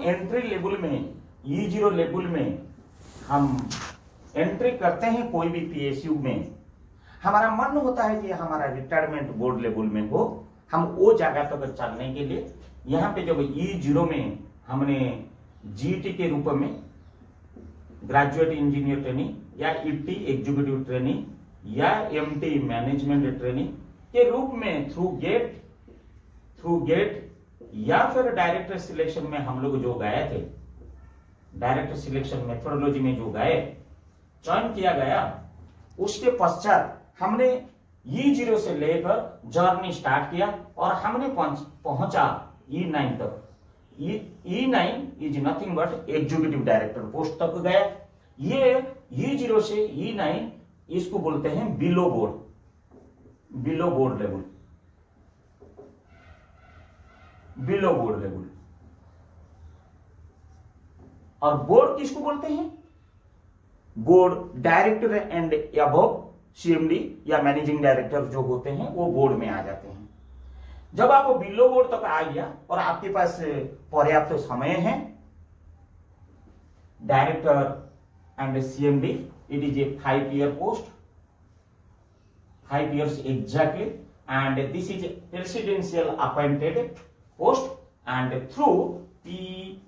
Entry level में ई zero level में हम एंट्री करते हैं कोई भी पीएसयू में। हमारा मन होता है कि हमारा रिटायरमेंट बोर्ड लेवल में हो। हम वो जगह तक चलने के लिए, यहाँ पे जब ई ज़ीरो में हमने जीटी के रूप में ग्रेजुएट इंजीनियर ट्रेनिंग या ईटी एग्जीक्यूटिव ट्रेनिंग या एमटी मैनेजमेंट ट्रेनिंग के रूप में थ्रू गेट थ्रू गेट या फिर डायरेक्टर सिलेक्शन में हम लोग जो गए थे डायरेक्टर सिलेक्शन मेथोडोलॉजी में जो गए चयन किया गया, उसके पश्चात हमने ई ज़ीरो से लेकर जर्नी स्टार्ट किया और हमने पहुँचा ई नाइन तक। E nine is nothing but executive director post तक गया। ये ई ज़ीरो से ई नाइन इसको बोलते हैं below board below board level below board level और बोर्ड किसको बोलते हैं? Board director and above CMD या मैनेजिंग डायरेक्टर जो होते हैं, वो बोर्ड में आ जाते हैं। जब आप बिलो बोर्ड तक आ गया और आपके पास पर्याप्त तो समय है, director and CMD it is a five year post five years exactly and this is presidential appointed post and through P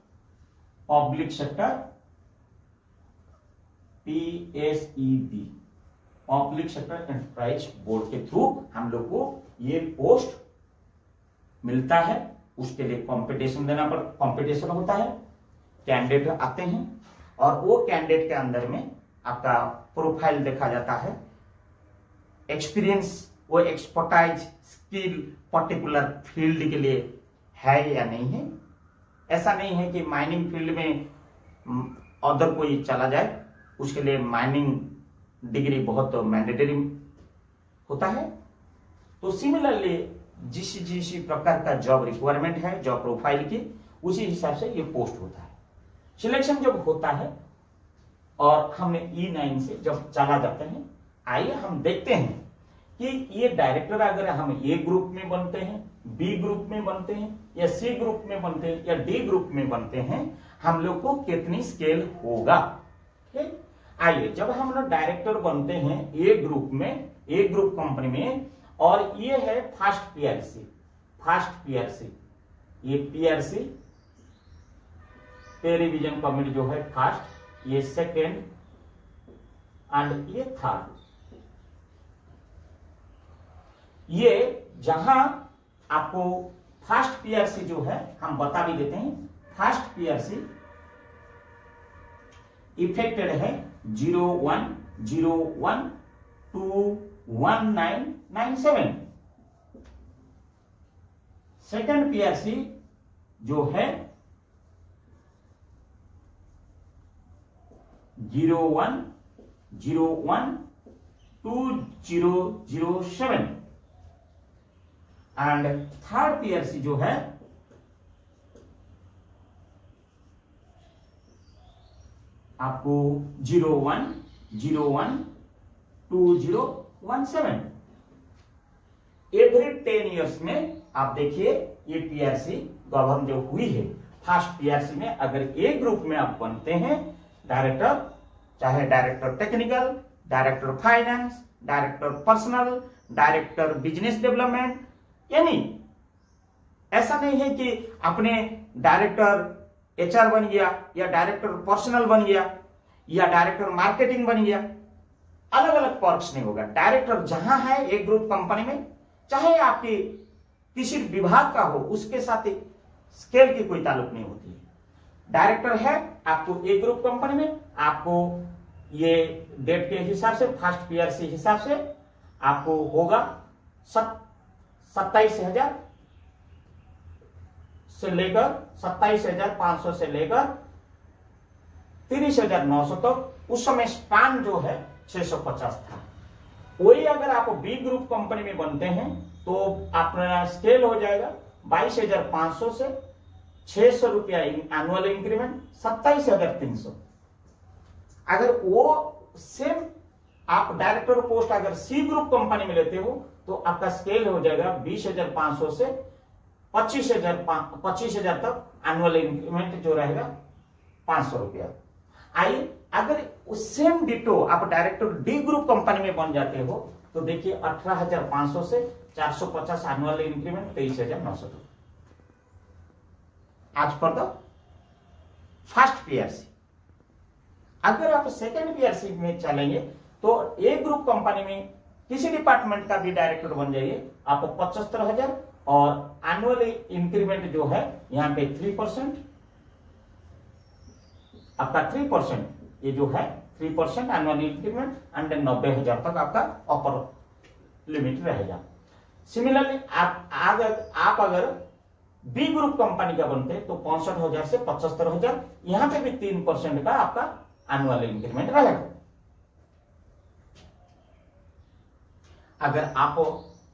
public sector PSEB public sector enterprise board के थ्रू हम लोग को ये पोस्ट मिलता है। उसके लिए कंपटीशन देना पड़ कंपटीशन होता है। कैंडिडेट आते हैं और वो कैंडिडेट के अंदर में आपका प्रोफ़ाइल देखा जाता है। एक्सपीरियंस वो एक्सपर्टाइज स्किल पर्टिकुलर फ़ील्ड के लिए है या नहीं है? ऐसा नहीं है कि माइनिंग फ़ील्ड में अदर कोई चला जाए, उसके लिए माइनिंग डिग्री बहुत मैंडेटरी होता है। तो सिमिलरली जिस जिस प्रकार का जॉब रिक्वायरमेंट है जॉब प्रोफ़ाइल की, उसी हिसाब से ये पोस्ट होता है। सिलेक्शन जब होता है, और हमने ई नाइन से जब चला जाते हैं, आइए हम देखते हैं कि ये डायरेक्टर अगर हम ए ग्रुप में बनते हैं बी ग्रुप में बनते हैं या सी ग्रुप में बनते हैं या डी ग्रुप में बनते हैं, हम लोग को कितनी स्केल होगा? आइए, जब हम लोग डायरेक्टर बनते हैं ए ग्रुप में ए ग्रुप कंपनी में, और ये है फास्ट पीआरसी फास्ट पीआरसी ये पीआरसी पे रिवीजन कमिटी जो है फास्ट ये सेकेंड एंड ये थर्ड ये जहाँ आपको फास्ट पीआरसी जो है, हम बता भी देते हैं। फास्ट पीआरसी इफेक्टेड है zero one zero one two one nine nine seven second PRC जो है zero one zero one two zero zero seven and third PRC जो है, आपको zero one zero one, two zero one seven. Every ten years में आप देखिए, ये PRC govern जो हुई है। फ़र्स्ट पीआरसी में अगर ए ग्रुप में आप बनते हैं डायरेक्टर चाहे director technical director finance director personnel director business development यानी ऐसा नहीं है कि अपने डायरेक्टर एचआर बन गया, या डायरेक्टर पर्सनल बन गया, या डायरेक्टर मार्केटिंग बन गया। अलग अलग पर्क्स नहीं होगा। डायरेक्टर जहाँ है, एक ग्रुप कंपनी में, चाहे आपके किसी विभाग का हो, उसके साथ स्केल की कोई ताल्लुक नहीं होती डायरेक्टर है, आपको एक ग्रुप कंपनी में, आपको ये डेट के हिसाब से फ़र्स्ट पीआरसी हिसाब से, आपको होगा सत्ताईस हज़ार से लेकर सत्ताईस हज़ार पाँच सौ से लेकर तीस हज़ार नौ सौ तक। उस समय स्पान जो है 650 था। वही अगर आप बी ग्रुप कंपनी में बनते हैं तो अपना स्केल हो जाएगा बाईस हज़ार पाँच सौ से छह सौ रुपया एनुअल इंक्रीमेंट सत्ताईस हज़ार तीन सौ। अगर वो सेम आप डायरेक्टर पोस्ट अगर सी ग्रुप कंपनी में लेते हो तो आपका स्केल हो जाएगा बीस हज़ार पाँच सौ से पच्चीस हज़ार पच्चीस हज़ार तक एनुअल इंक्रीमेंट जो रहेगा पाँच सौ रुपया। आइए अगर उस सेम डिटो आप डायरेक्टर डी ग्रुप कंपनी में बन जाते हो तो देखिए अठारह हज़ार पाँच सौ से चार सौ पचास एनुअल इंक्रीमेंट तेईस हज़ार नौ सौ आज पर द फ़र्स्ट पीआरसी अगर आप सेकेंड पीआरसी में चलेंगे तो ए ग्रुप कंपनी में किसी डिपार्टमेंट का भी डायरेक्टर बन जाइए, आपको पचहत्तर हज़ार और एनुअल इंक्रीमेंट जो है, यहाँ पे थ्री परसेंट आपका थ्री परसेंट ये जो है three percent annual increment and नब्बे हज़ार तक आपका अपर लिमिट रहेगा। सिमिलरली आप अगर आप अगर बी ग्रुप कंपनी का बनते तो पैंसठ हज़ार से पचहत्तर हज़ार, यहाँ पे भी तीन परसेंट का आपका एनुअल इंक्रीमेंट रहेगा। अगर आप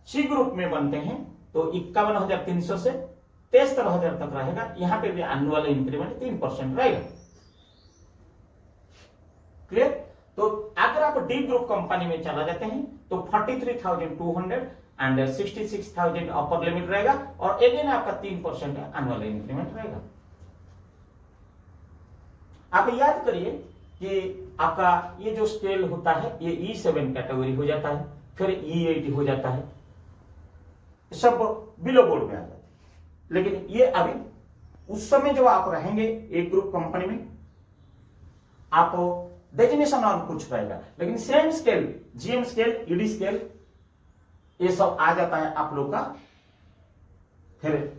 सी ग्रुप में बनते हैं तो इक्यावन हज़ार तीन सौ से तिहत्तर हज़ार तक रहेगा। यहाँ पे भी एनुअल इंक्रीमेंट तीन परसेंट रहेगा। क्लियर तो अगर आप डी ग्रुप कंपनी में चला जाते हैं तो forty three thousand two hundred and sixty six thousand upper limit रहेगा और अगेन आपका तीन परसेंट एनुअल इंक्रीमेंट रहेगा। आप याद करिए कि आपका ये जो स्केल होता है, ये ई सेवन कैटेगरी हो जाता है। फिर ई एट हो जाता है। सब बिलो बोर्ड में आ जाते लेकिन ये अभी उस समय जो आप रहेंगे एक ग्रुप कंपनी में आप डेजिनेशन और कुछ रहेगा। लेकिन same scale GM scale ED scale ये सब आ जाता है आप लोग का। फिर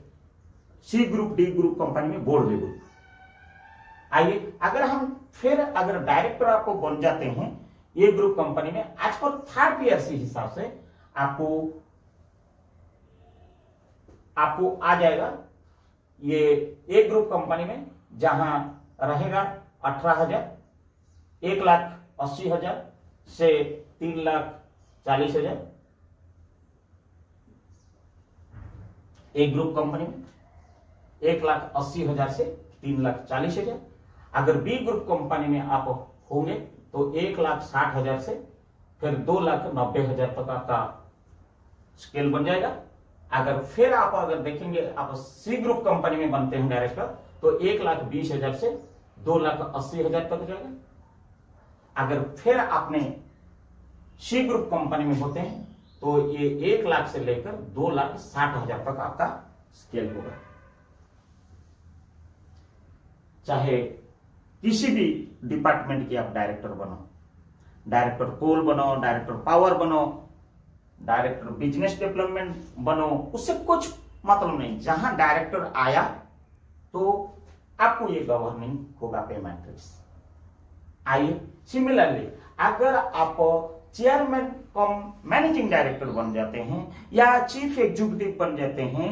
C group D group company में बोर्ड लेवल आइए, अगर हम फिर अगर डायरेक्टर आपको बन जाते हैं ये ग्रुप कंपनी में आज पर थर्ड पीआरसी हिसाब से आपको आपको आ जाएगा। ये एक ग्रुप कंपनी में जहाँ रहेगा अठारह हज़ार, एक लाख अस्सी हज़ार से तीन लाख चालीस हज़ार। एक ग्रुप कंपनी में एक लाख अस्सी हज़ार से तीन लाख चालीस हज़ार। अगर बी ग्रुप कंपनी में आप होंगे तो एक लाख साठ हज़ार से फिर दो लाख नब्बे हज़ार तक आपका स्केल बन जाएगा। अगर फिर आप अगर देखेंगे, आप सी ग्रुप कंपनी में बनते हैं डायरेक्टर तो एक लाख बीस हज़ार से दो लाख अस्सी हज़ार तक जाएगा। अगर फिर आपने सी ग्रुप कंपनी में होते हैं तो ये एक लाख से लेकर दो लाख साठ हज़ार तक आपका स्केल होगा। चाहे किसी भी डिपार्टमेंट की आप डायरेक्टर बनो। डायरेक्टर कोल बनो, डायरेक्टर पावर बनो, डायरेक्टर बिज़नेस डेवलपमेंट बनो, उससे कुछ मतलब नहीं। जहाँ डायरेक्टर आया तो आपको ये गवर्निंग होगा पे मैट्रिक्स आइए सिमिलरली अगर आप चेयरमैन कम मैनेजिंग डायरेक्टर बन जाते हैं, या चीफ एग्जीक्यूटिव बन जाते हैं,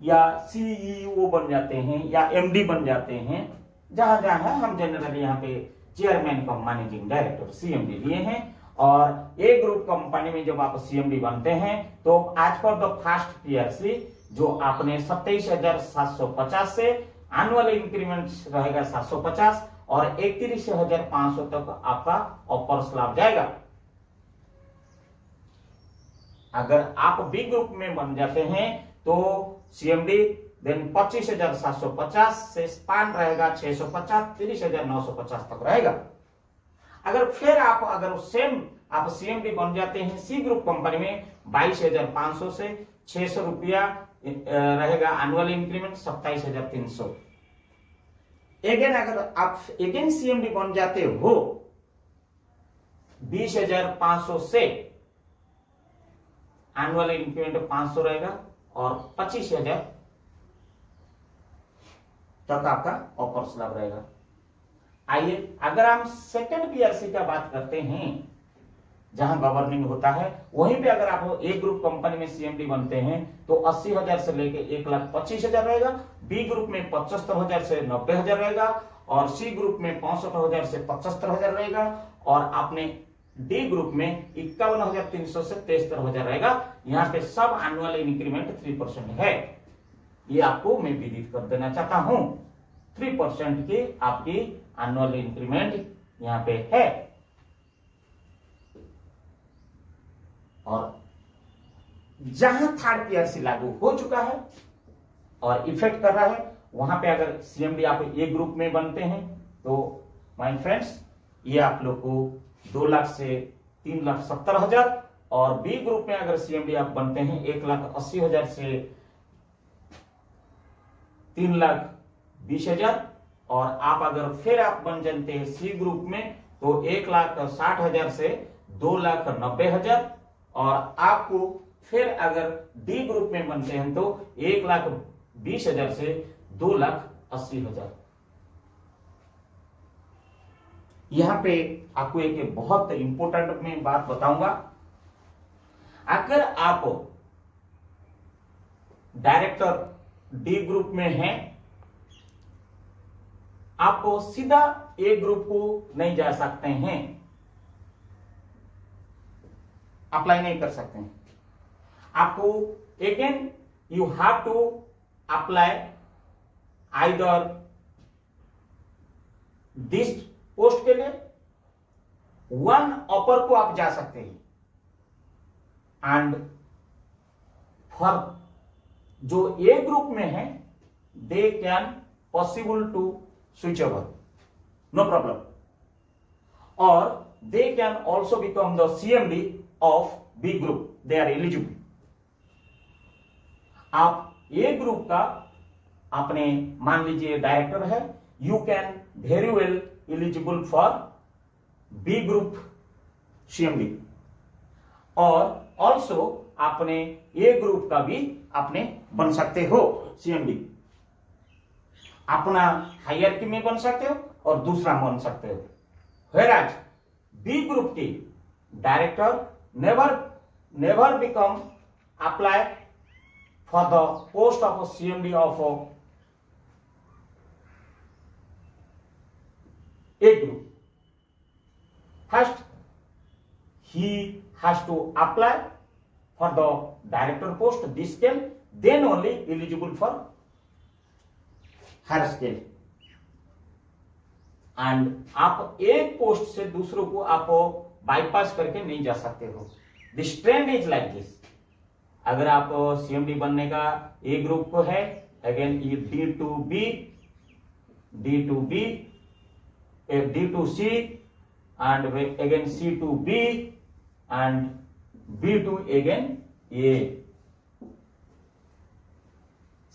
या सीईओ बन जाते हैं, या एमडी बन जाते हैं जहाँ जहाँ है, हम जनरली यहाँ पे chairman cum managing director CMD लिए हैं। और ए ग्रुप कंपनी में जब आप सीएमडी बनते हैं तो आज पर द फ़र्स्ट पीआरसी जो आपने सत्ताईस हज़ार सात सौ पचास से एनुअल इंक्रीमेंट रहेगा सात सौ पचास, और इकतीस हज़ार पाँच सौ तक आपका ऑपर स्लैब जाएगा। अगर आप बी ग्रुप में बन जाते हैं तो सीएमडी देन पच्चीस हज़ार सात सौ पचास से स्पान रहेगा छह सौ पचास, तीस हज़ार नौ सौ पचास तक रहेगा। अगर फिर आप, अगर सेम आप सीएमडी बन जाते हैं सी ग्रुप कंपनी में, बाईस हज़ार पाँच सौ से छह सौ रुपया रहेगा एनुअल इंक्रीमेंट सत्ताईस हज़ार तीन सौ। अगेन अगर आप अगेन सीएमडी बन जाते हो, बीस हज़ार पाँच सौ से एनुअल इंक्रीमेंट पाँच सौ रहेगा और पच्चीस हज़ार तक आपका ऑफ़र स्लैब रहेगा। आइए, अगर हम सेकंड पीआरसी का बात करते हैं, जहाँ गवर्निंग होता है, वहीं पे अगर आप ए ग्रुप कंपनी में सीएमडी बनते हैं तो अस्सी हज़ार से लेके एक लाख पच्चीस हज़ार रहेगा बी ग्रुप में पचहत्तर हज़ार से नब्बे हज़ार रहेगा, और सी ग्रुप में पैंसठ हज़ार से पचहत्तर हज़ार रहेगा, और आपने डी ग्रुप में इक्यावन हज़ार तीन सौ से तिहत्तर हज़ार रहेगा। यहाँ पे सब एनुअल इंक्रीमेंट थ्री है। ये आपको मैं विदित कर देना चाहता हूँ। थ्री परसेंट की आपकी एनुअल इंक्रीमेंट यहाँ पे है। और जहाँ थर्ड पीआरसी लागू हो चुका है और इफ़ेक्ट कर रहा है, वहाँ पे अगर सीएमडी आप ए ग्रुप में बनते हैं तो माय फ्रेंड्स ये आप लोग को दो लाख से तीन लाख सत्तर हज़ार और बी ग्रुप में अगर सीएमडी आप बनते हैं, एक लाख अस्सी हज़ार से तीन लाख बीस हज़ार। और आप अगर फिर आप बन जाते हैं सी ग्रुप में तो एक लाख साठ हज़ार से दो लाख नब्बे हज़ार। और आपको फिर अगर डी ग्रुप में बनते हैं तो एक लाख बीस हज़ार से दो लाख अस्सी हज़ार। यहाँ पे आपको एक बहुत इंपॉर्टेंट में बात बताऊँगा। अगर आप डायरेक्टर डी ग्रुप में है, आप सीधा ए ग्रुप को नहीं जा सकते हैं। अप्लाई नहीं कर सकते हैं। आपको again you have to apply either this post के लिए वन ऑपर को आप जा सकते हैं। एंड फॉर जो ए ग्रुप में है they can possible to switch over no problem और they can also become the CMD of B group they are eligible आप ए ग्रुप का अपने मान लीजिए डायरेक्टर है you can very well eligible for B group CMD और also आपने A group का भी अपने बन सकते हो सीएमडी अपना हायर की में बन सकते हो और दूसरा बन सकते हो। हेराज बी ग्रुप के director never never become apply for the post of CMD of A group first he has to apply for the director post this can then only eligible for higher scale. And आप एक post से दूसरों को आप bypass करके नहीं जा सकते हो। This trend is like this अगर आप सीएमडी बनने का ए ग्रुप को है अगेन ये D to B D to B D to C and again C to B and B to again A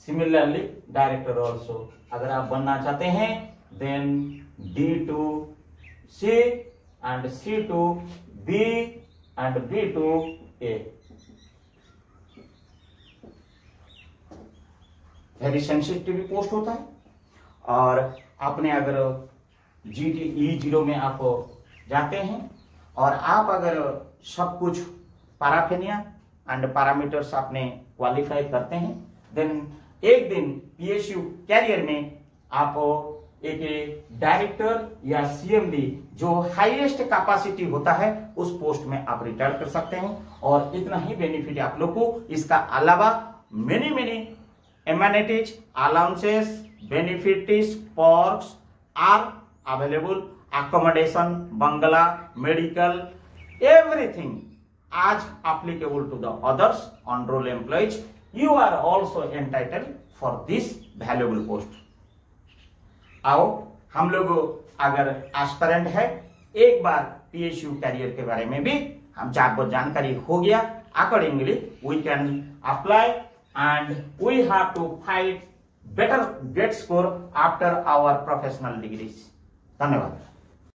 similarly director also अगर आप बनना चाहते हैं then D to C and C to B and B to A. Very sensitive post होता है और आपने अगर जी टी ई ज़ीरो में आप जाते हैं, और आप अगर सब कुछ पाराफेनिया एंड पैरामीटर्स आपने क्वालिफाई करते हैं देन एक दिन पीएसयू कैरियर में आप एक डायरेक्टर या सीएमडी जो हाईएस्ट कैपेसिटी होता है, उस पोस्ट में आप रिटायर कर सकते हैं। और इतना ही बेनिफिट आप लोग को। इसका अलावा many many amenities allowances benefits perks are available accommodation bungalow medical everything आज applicable to the others on roll you are also entitled for this valuable post. आओ, हम लोग अगर एस्परेंट है, एक बार पीएसयू कैरियर के बारे में भी हम आपको जानकारी हो गया। Accordingly we can apply and we have to fight better get score after our professional degrees धन्यवाद।